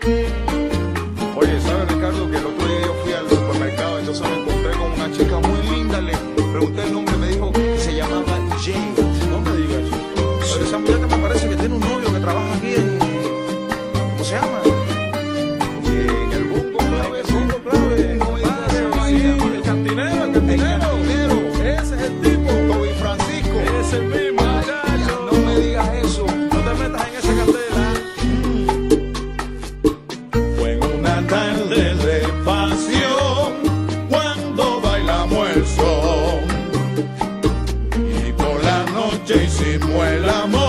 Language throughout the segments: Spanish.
Oye, ¿sabes, Ricardo, que el otro día yo fui al supermercado, entonces me encontré con una chica muy linda, le pregunté el nombre, me dijo que se llamaba Jane. No me digas. Pero esa muchacha me parece que tiene un novio que trabaja aquí en. Noche el amor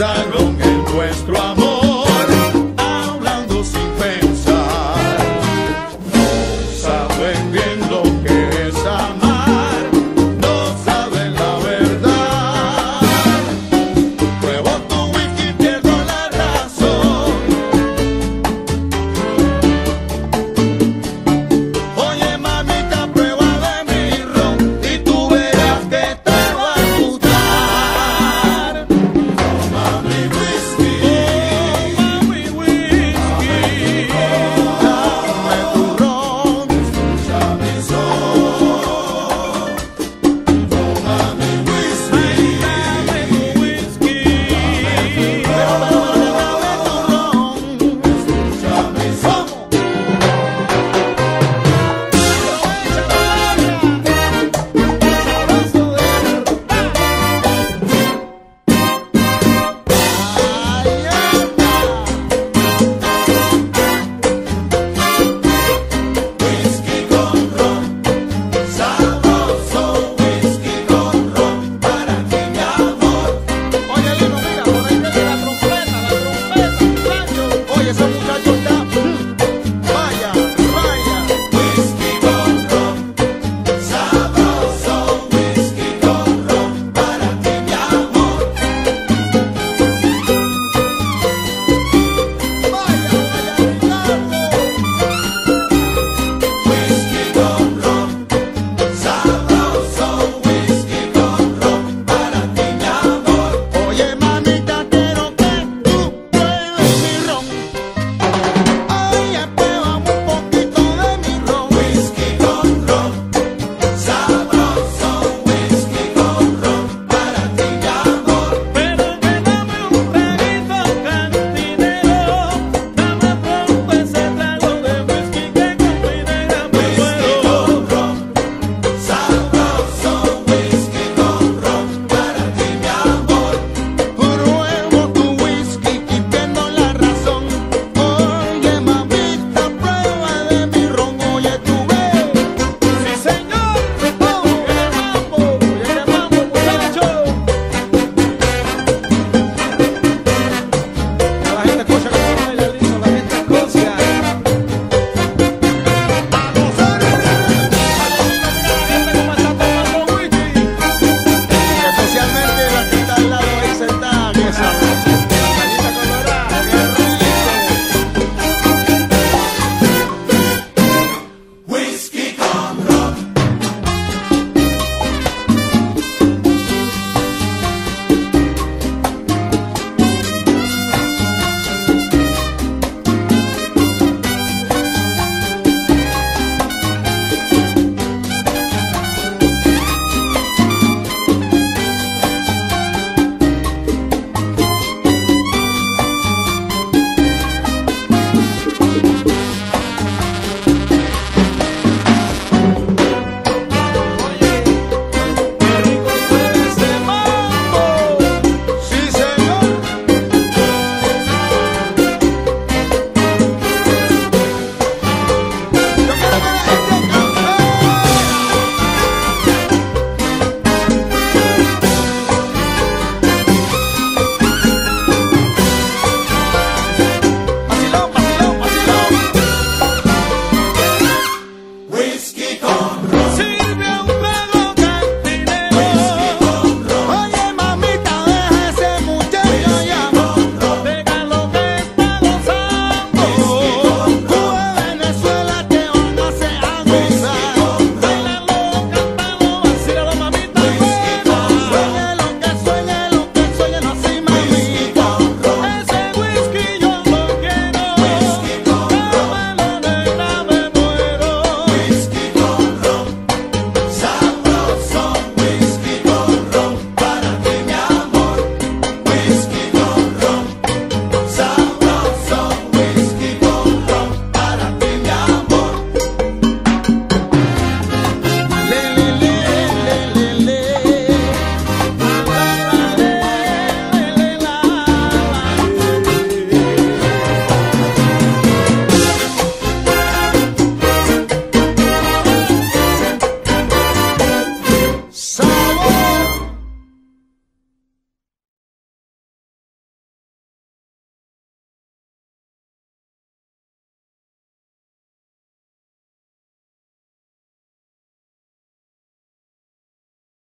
Zago.